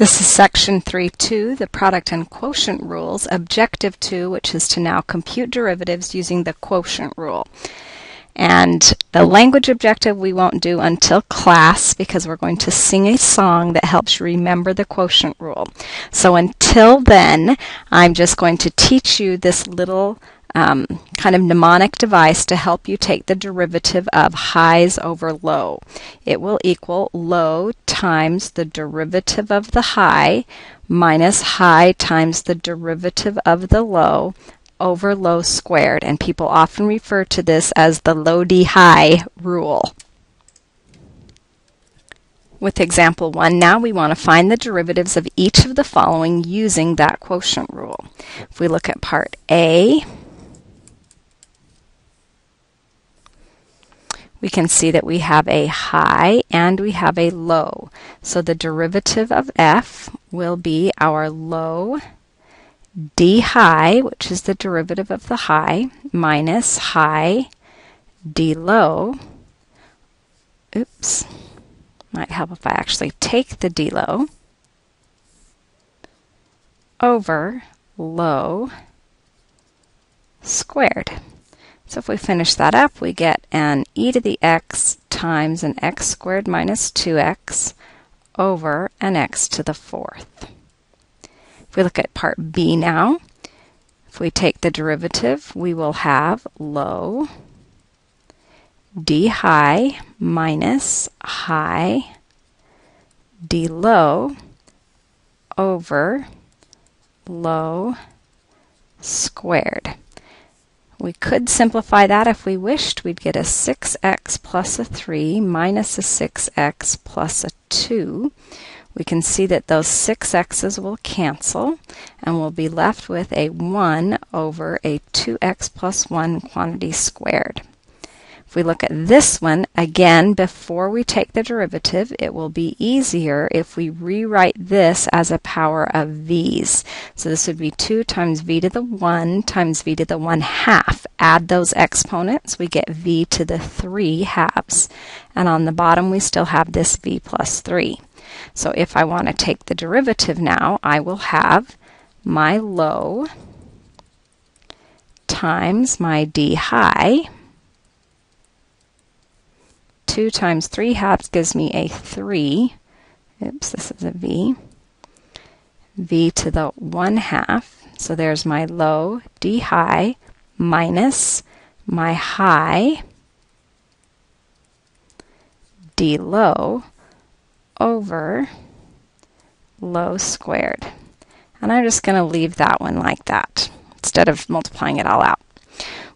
This is section 3.2, the product and quotient rules, objective 2, which is to now compute derivatives using the quotient rule. And the language objective we won't do until class because we're going to sing a song that helps you remember the quotient rule. So until then, I'm just going to teach you this little um, kind of mnemonic device to help you take the derivative of highs over low. It will equal low times the derivative of the high minus high times the derivative of the low over low squared. And people often refer to this as the low d high rule. With example 1 now we want to find the derivatives of each of the following using that quotient rule. If we look at part A, we can see that we have a high and we have a low. So the derivative of f will be our low d high, which is the derivative of the high, minus high d low. Oops. Might help if I actually take the d low over low squared. So if we finish that up, we get an e to the x times an x squared minus 2x over an x to the fourth. If we look at part b now, if we take the derivative, we will have low d high minus high d low over low squared. We could simplify that if we wished. We'd get a 6x plus a 3 minus a 6x plus a 2. We can see that those 6x's will cancel and we'll be left with a 1 over a 2x plus 1 quantity squared. If we look at this one, again, before we take the derivative, it will be easier if we rewrite this as a power of v's. So this would be 2 times v to the 1 times v to the 1 half. Add those exponents, we get v to the 3 halves. And on the bottom, we still have this v plus 3. So if I want to take the derivative now, I will have my low times my d high 2 times 3 halves gives me a 3. Oops, this is a v. v to the 1 half. So there's my low d high minus my high d low over low squared. And I'm just going to leave that one like that instead of multiplying it all out.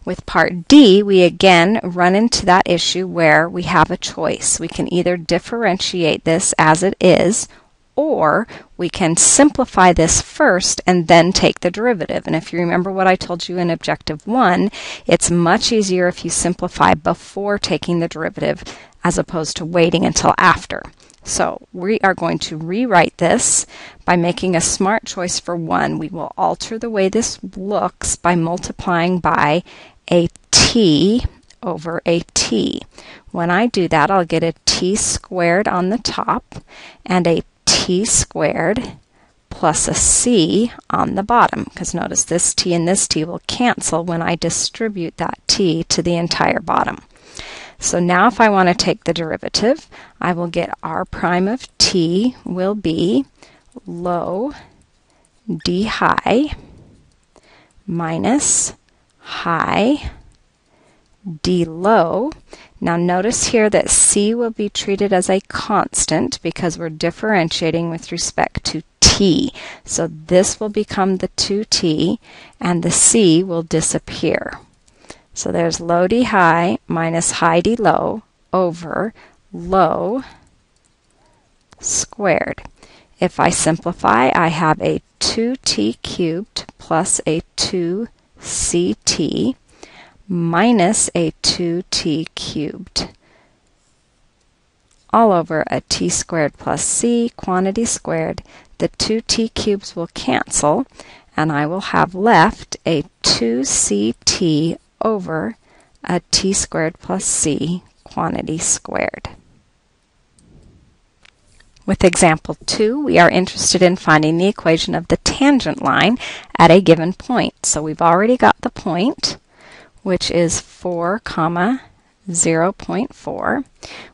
With part D, we again run into that issue where we have a choice. We can either differentiate this as it is, or we can simplify this first and then take the derivative. And if you remember what I told you in Objective 1, it's much easier if you simplify before taking the derivative as opposed to waiting until after. So we are going to rewrite this by making a smart choice for 1. We will alter the way this looks by multiplying by a t over a t. When I do that, I'll get a t squared on the top and a t squared plus a c on the bottom. Because notice this t and this t will cancel when I distribute that t to the entire bottom. So now if I want to take the derivative, I will get r prime of t will be low d high minus high, D low. Now notice here that C will be treated as a constant because we're differentiating with respect to T. So this will become the 2T and the C will disappear. So there's low D high minus high D low over low squared. If I simplify, I have a 2t cubed plus a 2 ct minus a 2t cubed all over a t squared plus c quantity squared. The 2t cubes will cancel and I will have left a 2ct over a t squared plus c quantity squared. With example 2, we are interested in finding the equation of the tangent line at a given point. So we've already got the point, which is 4 comma 0.4.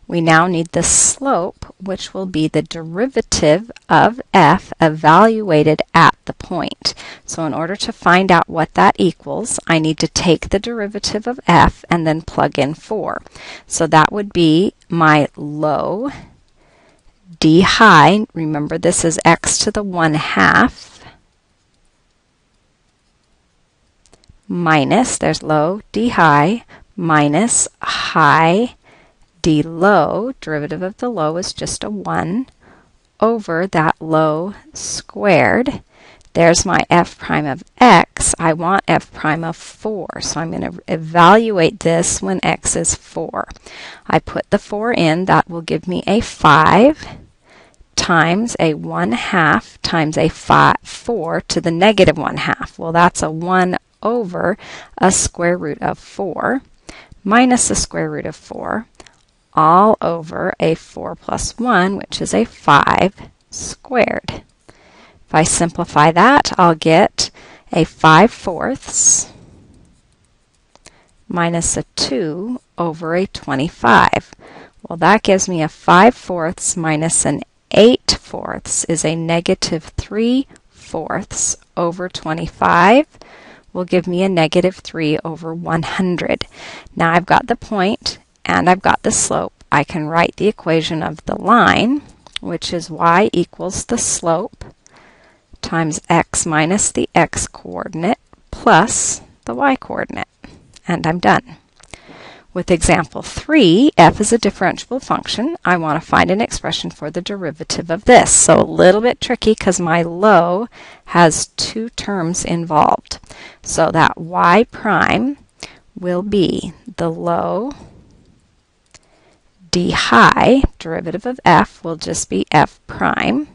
We now need the slope, which will be the derivative of f evaluated at the point. So in order to find out what that equals, I need to take the derivative of f and then plug in 4. So that would be my low d high, remember this is x to the 1 half, minus, there's low d high, minus high d low, derivative of the low is just a 1, over that low squared. There's my f prime of x. I want f prime of 4, so I'm going to evaluate this when x is 4. I put the 4 in, that will give me a 5 times a 1 half times a five, 4 to the negative 1 half. Well, that's a 1 over a square root of 4 minus the square root of 4 all over a 4 plus 1, which is a 5 squared. If I simplify that, I'll get a 5 fourths minus a 2 over a 25. Well, that gives me a 5 fourths minus an 8 fourths is a negative 3 fourths over 25 will give me a negative 3 over 100. Now I've got the point and I've got the slope. I can write the equation of the line, which is y equals the slope times x minus the x coordinate plus the y coordinate. And I'm done. With example 3, f is a differentiable function. I want to find an expression for the derivative of this. So a little bit tricky because my low has two terms involved. So that y prime will be the low d high, derivative of f will just be f prime,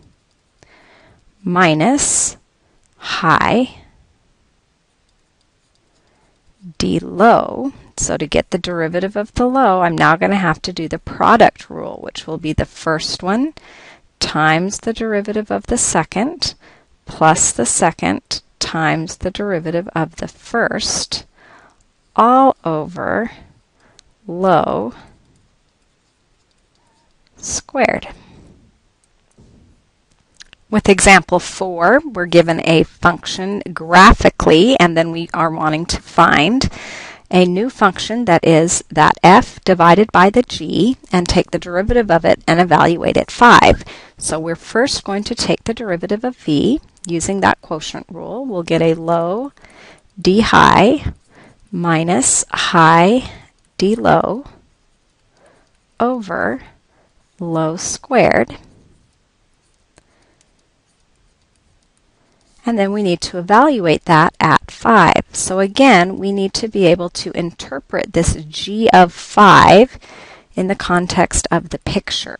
minus high d low, so to get the derivative of the low, I'm now going to have to do the product rule, which will be the first one times the derivative of the second plus the second times the derivative of the first all over low squared. With example 4, we're given a function graphically, and then we are wanting to find a new function that is that f divided by the g and take the derivative of it and evaluate it 5. So we're first going to take the derivative of v using that quotient rule. We'll get a low d high minus high d low over low squared. And then we need to evaluate that at 5. So again, we need to be able to interpret this g of 5 in the context of the picture.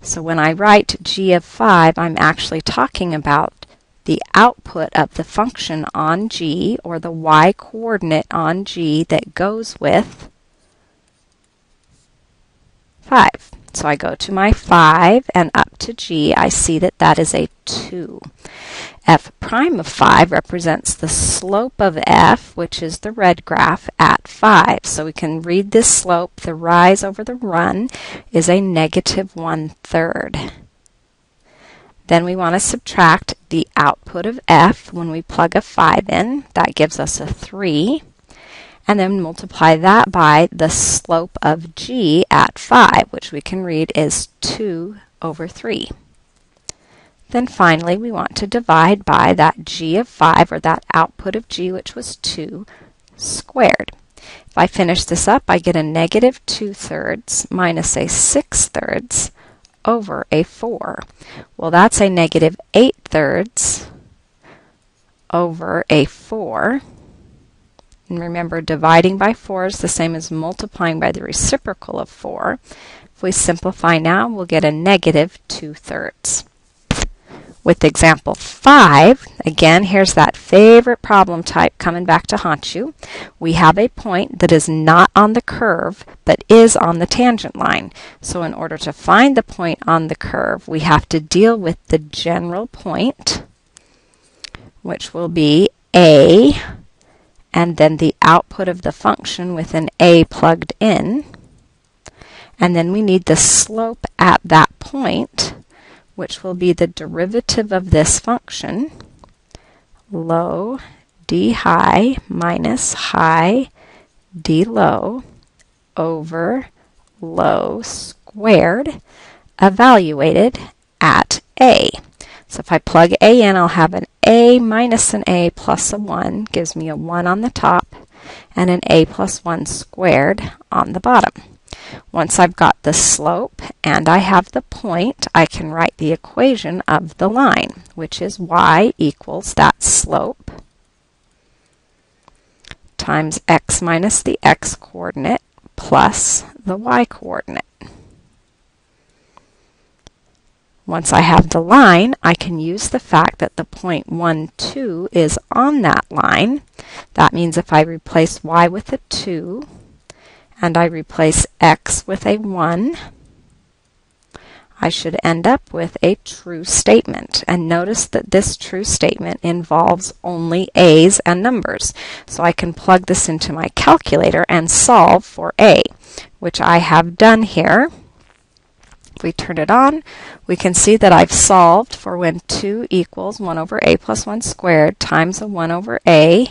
So when I write g of 5, I'm actually talking about the output of the function on g, or the y coordinate on g that goes with 5. So I go to my 5 and up to g, I see that that is a 2. f prime of 5 represents the slope of f, which is the red graph, at 5. So we can read this slope, the rise over the run, is a negative 1 third. Then we want to subtract the output of f when we plug a 5 in. That gives us a 3 and then multiply that by the slope of g at 5, which we can read is 2 over 3. Then finally, we want to divide by that g of 5, or that output of g, which was 2, squared. If I finish this up, I get a negative 2 thirds minus a 6 thirds over a 4. Well, that's a negative 8 thirds over a 4. And remember, dividing by 4 is the same as multiplying by the reciprocal of 4. If we simplify now, we'll get a negative 2 thirds. With example 5, again, here's that favorite problem type coming back to haunt you. We have a point that is not on the curve, but is on the tangent line. So in order to find the point on the curve, we have to deal with the general point, which will be a, and then the output of the function with an a plugged in. And then we need the slope at that point, which will be the derivative of this function, low d high minus high d low over low squared evaluated at a. So if I plug a in, I'll have an a minus an a plus a 1, gives me a 1 on the top, and an a plus 1 squared on the bottom. Once I've got the slope and I have the point, I can write the equation of the line, which is y equals that slope times x minus the x coordinate plus the y coordinate. Once I have the line, I can use the fact that the point 1, 2 is on that line. That means if I replace y with a 2, and I replace x with a 1, I should end up with a true statement. And notice that this true statement involves only a's and numbers. So I can plug this into my calculator and solve for a, which I have done here. We turn it on, we can see that I've solved for when 2 equals 1 over a plus 1 squared times a 1 over a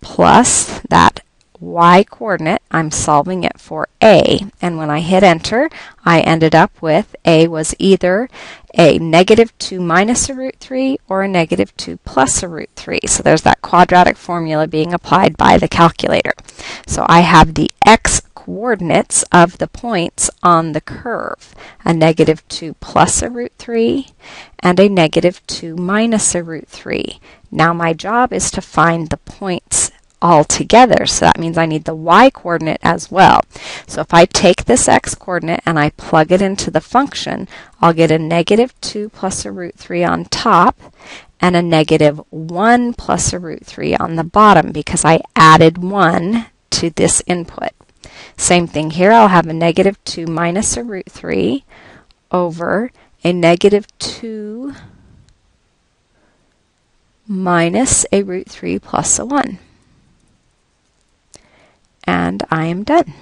plus that y coordinate, I'm solving it for a. And when I hit enter, I ended up with a was either a negative 2 minus a root 3 or a negative 2 plus a root 3. So there's that quadratic formula being applied by the calculator. So I have the x coordinates of the points on the curve, a negative 2 plus a root 3 and a negative 2 minus a root 3. Now my job is to find the points all together. So that means I need the y coordinate as well. So if I take this x coordinate and I plug it into the function, I'll get a negative 2 plus a root 3 on top and a negative 1 plus a root 3 on the bottom because I added 1 to this input. Same thing here, I'll have a negative 2 minus a root 3 over a negative 2 minus a root 3 plus a 1 and I am done.